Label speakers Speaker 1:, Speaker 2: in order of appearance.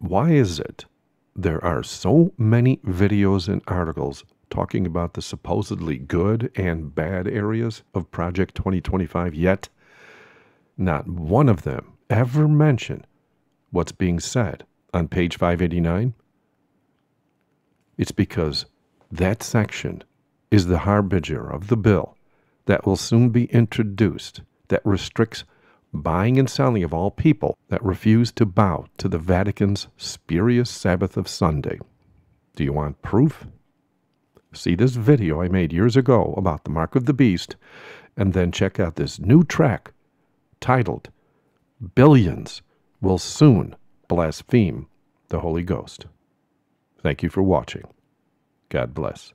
Speaker 1: Why is it there are so many videos and articles talking about the supposedly good and bad areas of Project 2025, yet not one of them ever mention what's being said on page 589? It's because that section is the harbinger of the bill that will soon be introduced that restricts buying and selling of all people that refuse to bow to the Vatican's spurious Sabbath of Sunday. Do you want proof? See this video I made years ago about the mark of the beast, and then check out this new track titled Billions Will Soon Blaspheme the Holy Ghost. Thank you for watching. God bless.